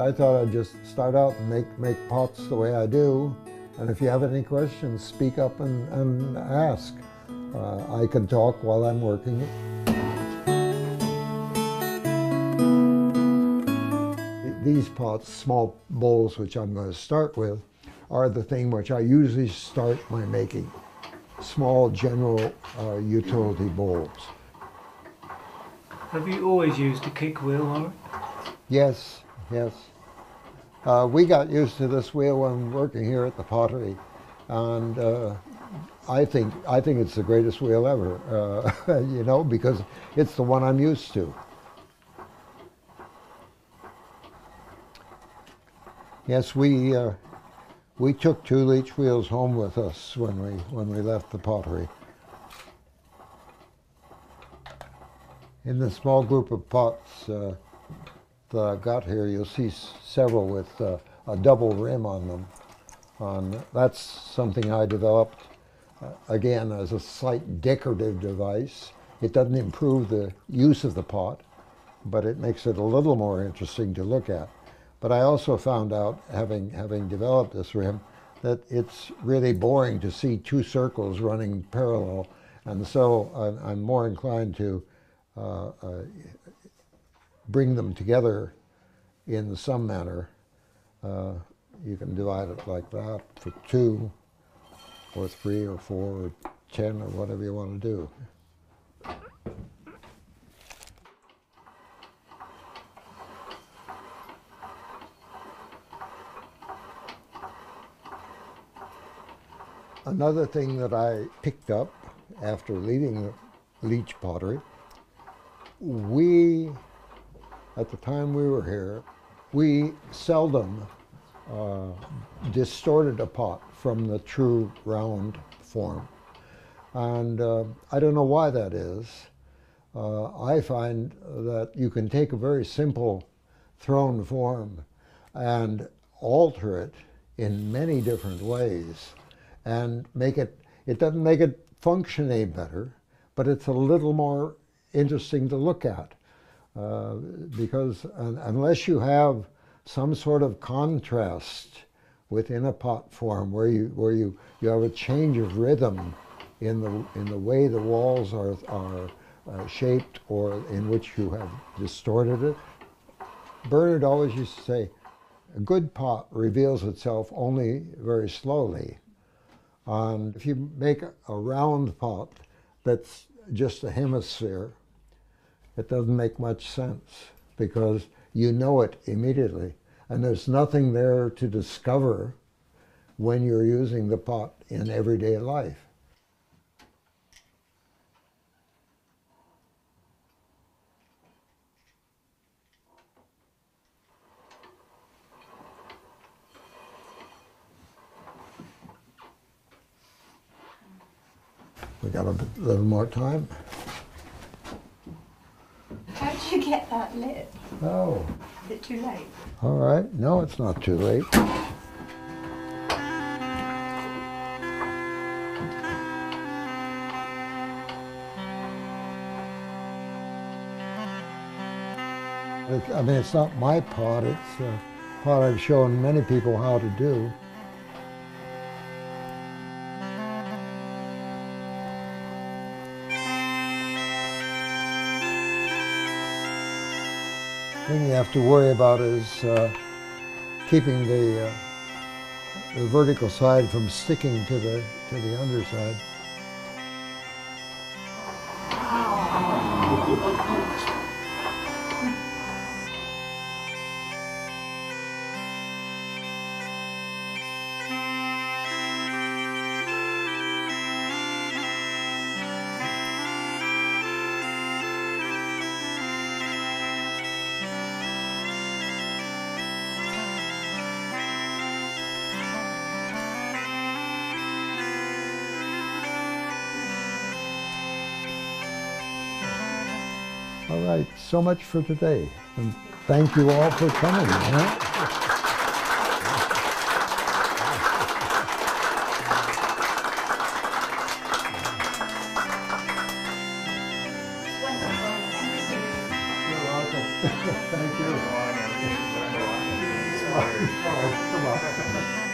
I thought I'd just start out and make, make pots the way I do. And if you have any questions, speak up and, and ask. Uh, I can talk while I'm working. These pots, small bowls, which I'm going to start with, are the thing which I usually start my making. Small general uh, utility bowls. Have you always used a kick wheel, Warren? Yes, yes. Uh, we got used to this wheel when working here at the pottery, and uh, I think I think it's the greatest wheel ever. Uh, you know, because it's the one I'm used to. Yes, we uh, we took two Leach wheels home with us when we when we left the pottery. In the small group of pots uh, got here, you'll see several with uh, a double rim on them. On that's something I developed uh, again as a slight decorative device. It doesn't improve the use of the pot, but it makes it a little more interesting to look at. But I also found out, having, having developed this rim, that it's really boring to see two circles running parallel. And so I'm, I'm more inclined to uh, uh, bring them together in some manner. Uh, you can divide it like that for two, or three, or four, or ten, or whatever you want to do. Another thing that I picked up after leaving Leach Pottery, we, at the time we were here, we seldom uh, distorted a pot from the true round form. And uh, I don't know why that is. Uh, I find that you can take a very simple thrown form and alter it in many different ways and make it, it doesn't make it function any better, but it's a little more interesting to look at. Uh, because unless you have some sort of contrast within a pot form where you, where you, you have a change of rhythm in the, in the way the walls are, are uh, shaped or in which you have distorted it. Bernard always used to say, a good pot reveals itself only very slowly. And if you make a round pot that's just a hemisphere, it doesn't make much sense because you know it immediately. And there's nothing there to discover when you're using the pot in everyday life. We got a little more time. How did you get that lit? Oh. Is it too late? All right. No, it's not too late. I mean, it's not my part. It's a pot I've shown many people how to do. Thing you have to worry about is uh, keeping the, uh, the vertical side from sticking to the, to the underside. All right, so much for today. And thank you all for coming. You're welcome. thank you. Oh, come on.